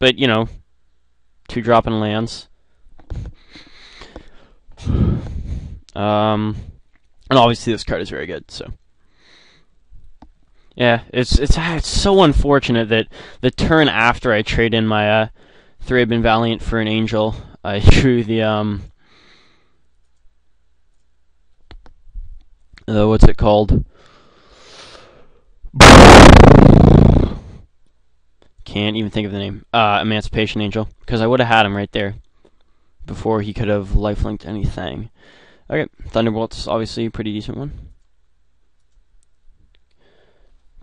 but you know, two dropping lands. Um, and obviously this card is very good. So yeah, it's it's it's so unfortunate that the turn after I trade in my uh, Thraben Valiant for an Angel, I drew the um. Uh, what's it called? Can't even think of the name. Uh, Emancipation Angel, because I would have had him right there before he could have lifelinked anything. Okay, Thunderbolt's obviously a pretty decent one.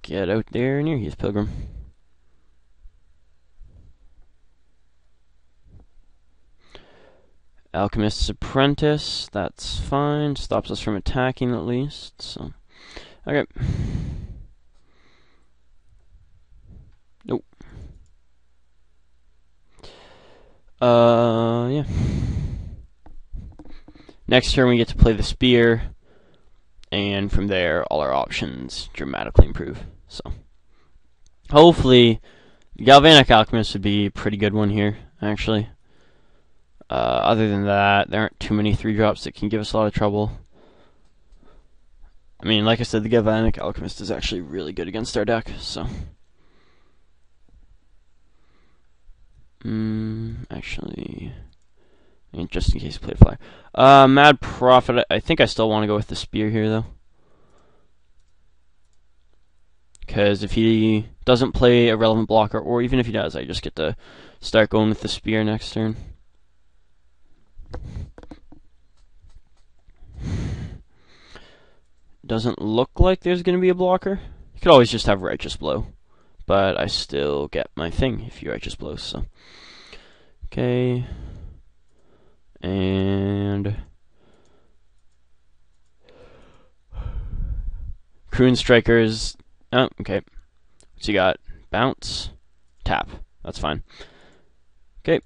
Get out there near his Pilgrim. Alchemist's Apprentice, that's fine. Stops us from attacking at least. So, okay. Nope. Uh, yeah. Next turn we get to play the Spear, and from there all our options dramatically improve. So, hopefully, Galvanic Alchemist would be a pretty good one here, actually. Uh, other than that, there aren't too many three drops that can give us a lot of trouble. I mean, like I said, the Galvanic Alchemist is actually really good against our deck, so. Mm, actually, just in case play flyer. Uh, Mad Prophet, I think I still want to go with the Spear here, though. Because if he doesn't play a relevant blocker, or even if he does, I just get to start going with the Spear next turn. Doesn't look like there's going to be a blocker. You could always just have Righteous Blow. But I still get my thing if you Righteous Blow, so. Okay. And. Kruin Strikers. Oh, okay. What's you got? Bounce. Tap. That's fine. Okay.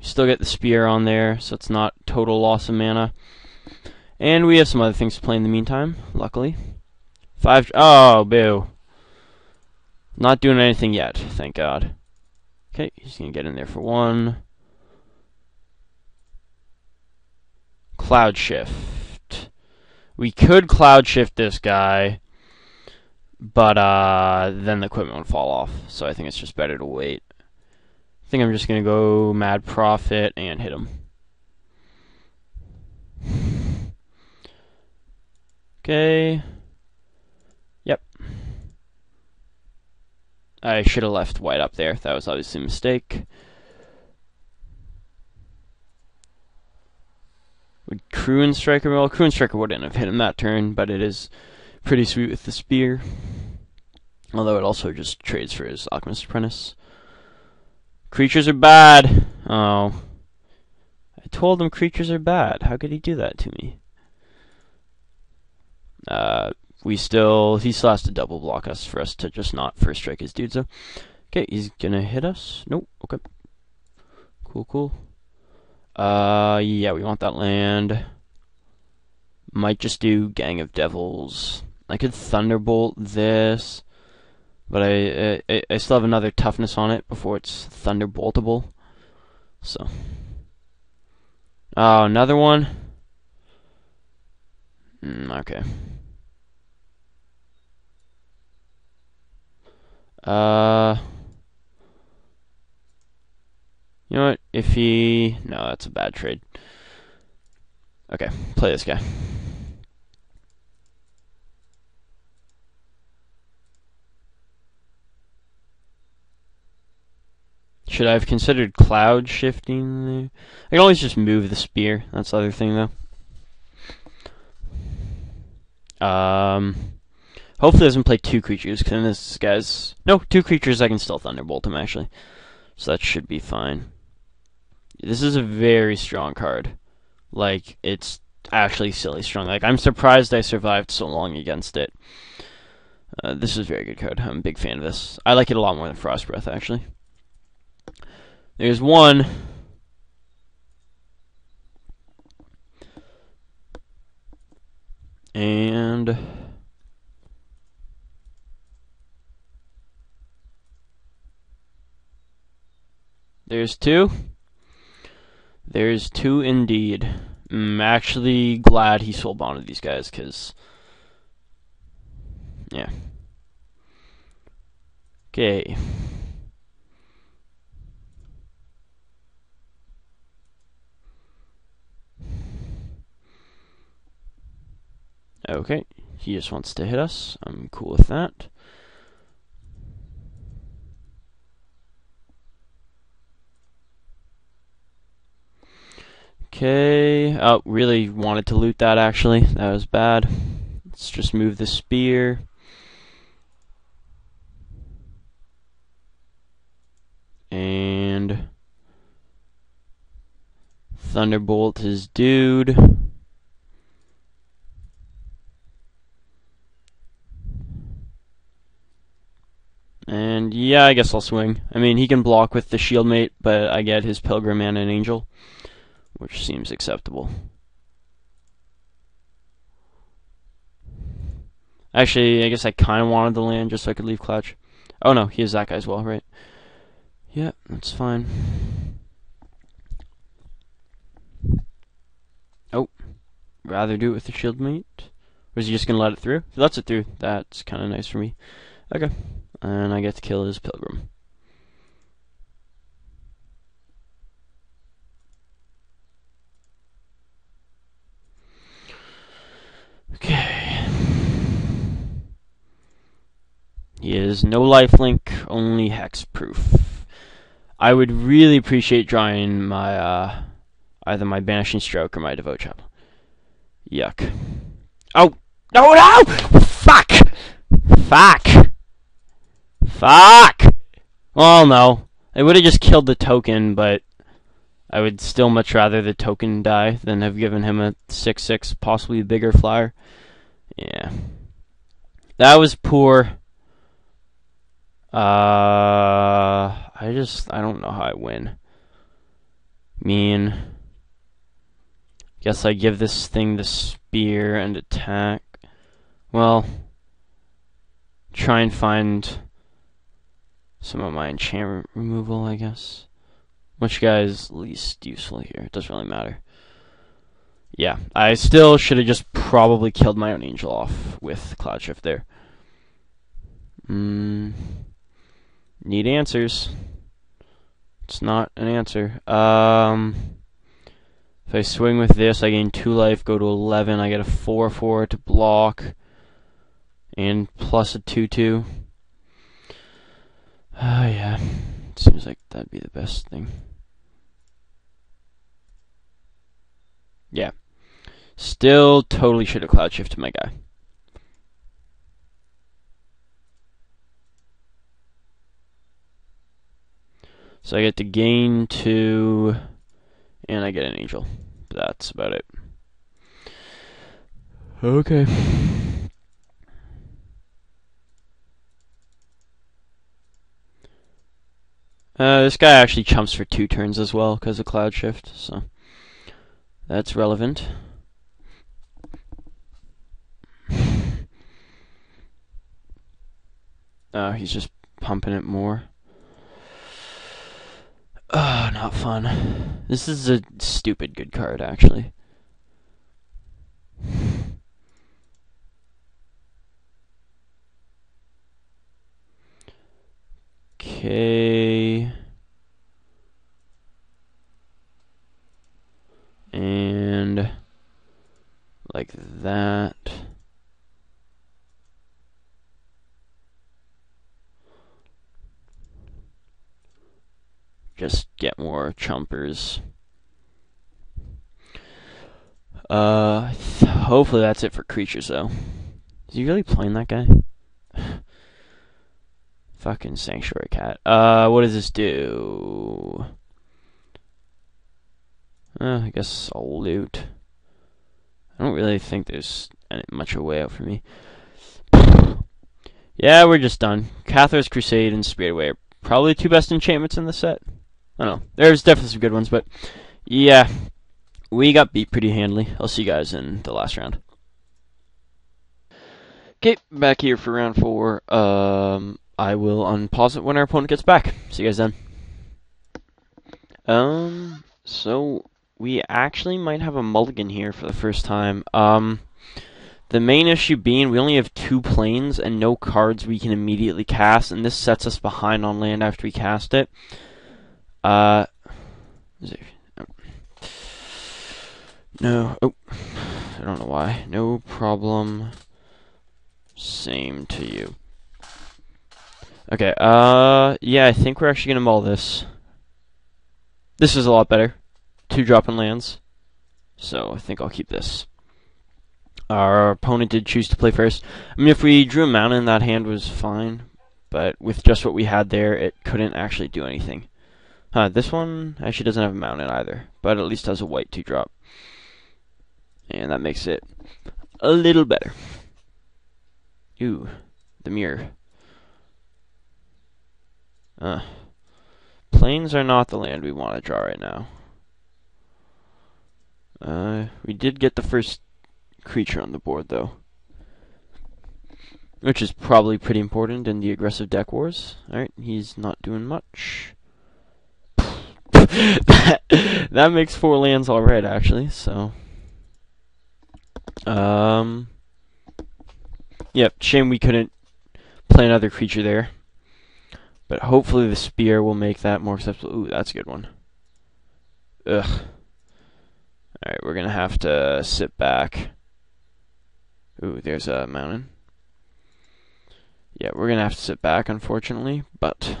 Still get the spear on there, so it's not total loss of mana. And we have some other things to play in the meantime, luckily. Five. Oh, boo. Not doing anything yet, thank God. Okay, he's going to get in there for one. Cloud Shift. We could Cloud Shift this guy, but uh, then the equipment would fall off. So I think it's just better to wait. I think I'm just going to go Mad Prophet and hit him. Okay. Yep. I should have left white up there. That was obviously a mistake. Would Kruin Striker? Well, Striker wouldn't have hit him that turn, but it is pretty sweet with the spear. Although it also just trades for his Alchemist Apprentice. Creatures are bad. Oh. I told him creatures are bad. How could he do that to me? Uh, we still, he still has to double block us for us to just not first strike his dude, so. Okay, he's gonna hit us. Nope, okay. Cool, cool. Uh, yeah, we want that land. Might just do Gang of Devils. I could Thunderbolt this. But I, I, I still have another toughness on it before it's thunderboltable. So. Oh, another one? Mm, okay. Uh. You know what? If he. No, that's a bad trade. Okay, play this guy. Should I have considered cloud shifting there? I can always just move the spear. That's the other thing, though. Um, hopefully doesn't play two creatures, because this guy's... No, two creatures I can still Thunderbolt him, actually. So that should be fine. This is a very strong card. Like, it's actually silly strong. Like, I'm surprised I survived so long against it. Uh, this is a very good card. I'm a big fan of this. I like it a lot more than Frost Breath, actually. There's one. And there's two. There's two indeed. I'm actually glad he soul bonded these guys, because... Yeah. Okay. Okay, he just wants to hit us. I'm cool with that. Okay. Oh, really wanted to loot that actually. That was bad. Let's just move the spear. And Thunderbolt his dude. And yeah, I guess I'll swing. I mean, he can block with the shield mate, but I get his pilgrim and an angel, which seems acceptable. Actually, I guess I kind of wanted the land just so I could leave Clutch. Oh no, he has that guy as well, right? Yeah, that's fine. Oh, rather do it with the shield mate. Was he just gonna let it through? If he lets it through, that's kind of nice for me. Okay and I get to kill his pilgrim. Okay. He is no lifelink, only hexproof. I would really appreciate drawing my, uh, either my Banishing Stroke or my Devout Chaplain. Yuck. Oh! No, no! Fuck! Fuck! Fuck! Well, no. I would have just killed the token, but I would still much rather the token die than have given him a 6-6, possibly bigger flyer. Yeah. That was poor. Uh, I just, I don't know how I win. Mean. Guess I give this thing the spear and attack. Well, try and find some of my enchantment removal, I guess. Which guy is least useful here? It doesn't really matter. Yeah, I still should have just probably killed my own angel off with Cloud Shift there. Mm, need answers. It's not an answer. Um, if I swing with this, I gain 2 life, go to 11. I get a 4-4 to block. And plus a 2-2. Oh, yeah. Seems like that'd be the best thing. Yeah. Still totally should have cloud shifted my guy. So I get to gain two, and I get an angel. That's about it. Okay. Uh, this guy actually chumps for two turns as well because of Cloud Shift, so that's relevant. Oh, he's just pumping it more. Oh, not fun. This is a stupid good card, actually. Okay. And like that. Just get more chumpers. Uh, hopefully that's it for creatures, though. Is he really playing that guy? Fucking Sanctuary Cat. Uh, what does this do? Uh, I guess I'll loot. I don't really think there's much of a way out for me. yeah, we're just done. Cathars Crusade and Spirit Away are probably the two best enchantments in the set. I don't know. There's definitely some good ones, but yeah, we got beat pretty handily. I'll see you guys in the last round. Okay, back here for round four. Um, I will unpause it when our opponent gets back. See you guys then. Um, so we actually might have a mulligan here for the first time. Um, the main issue being we only have two plains and no cards we can immediately cast, and this sets us behind on land after we cast it. Uh, no, oh, I don't know why. No problem. Same to you. Okay, uh, yeah, I think we're actually gonna mull this. This is a lot better. Two dropping lands. So I think I'll keep this. Our opponent did choose to play first. I mean, if we drew a mountain, that hand was fine. But with just what we had there, it couldn't actually do anything. Huh, this one actually doesn't have a mountain either. But at least has a white 2-drop. And that makes it a little better. Ooh, the mirror. Uh, plains are not the land we want to draw right now. Uh, we did get the first creature on the board, though. Which is probably pretty important in the aggressive deck wars. Alright, he's not doing much. That, that makes four lands alright, actually, so... Um... Yep, shame we couldn't play another creature there. But hopefully the spear will make that more acceptable. Ooh, that's a good one. Ugh. Alright, we're gonna have to sit back. Ooh, there's a mountain. Yeah, we're gonna have to sit back, unfortunately, but...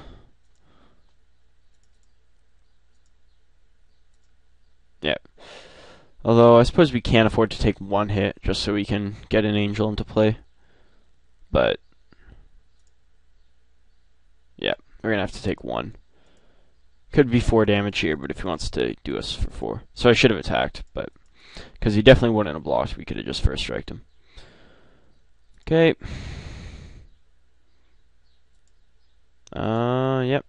Yeah. Although, I suppose we can't afford to take one hit, just so we can get an angel into play but yeah, we're gonna have to take one. Could be four damage here, but if he wants to do us for four, so I should have attacked, but because he definitely wouldn't have blocked, we could have just first striked him. Okay. Uh, yep.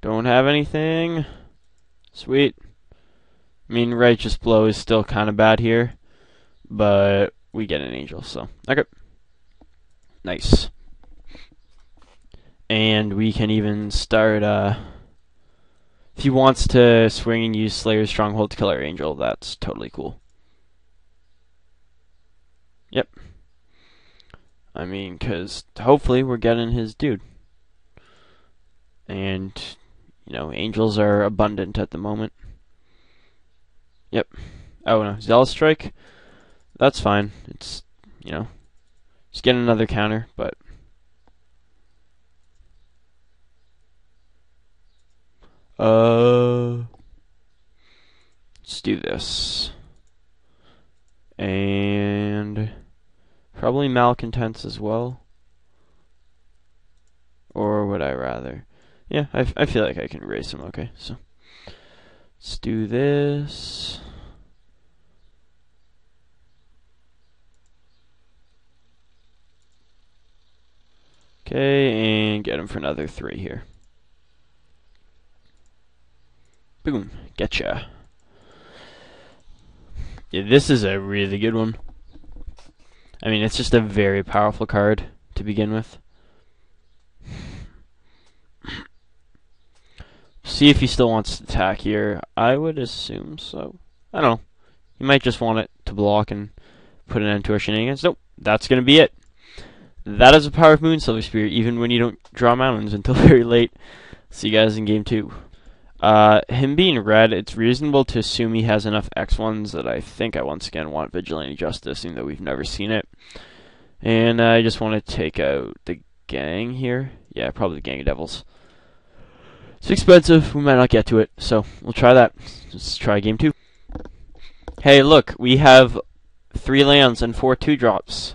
Don't have anything. Sweet. I mean, Righteous Blow is still kind of bad here, but we get an Angel, so. Okay. Nice. And we can even start, uh, if he wants to swing and use Slayer's Stronghold to kill our Angel, that's totally cool. Yep. I mean, because hopefully we're getting his dude. And, you know, angels are abundant at the moment. Yep. Oh no, Zealous Strike. That's fine. It's you know, just get another counter, but uh, let's do this, and probably Malcontents as well. Or would I rather? Yeah, I, I feel like I can erase them. Okay, so. Let's do this. Okay, and get him for another three here. Boom, getcha. Yeah, this is a really good one. I mean, it's just a very powerful card to begin with. See if he still wants to attack here. I would assume so. I don't know. He might just want it to block and put an end to our shenanigans. Nope, that's going to be it. That is the power of Moonsilver Spear, even when you don't draw mountains until very late. See you guys in game two. Uh, him being red, it's reasonable to assume he has enough X1s that I think I once again want Vigilante Justice, even though we've never seen it. And I just want to take out the gang here. Yeah, probably the Gang of Devils. It's expensive. We might not get to it, so we'll try that. Let's try game two. Hey, look, we have three lands and four two drops.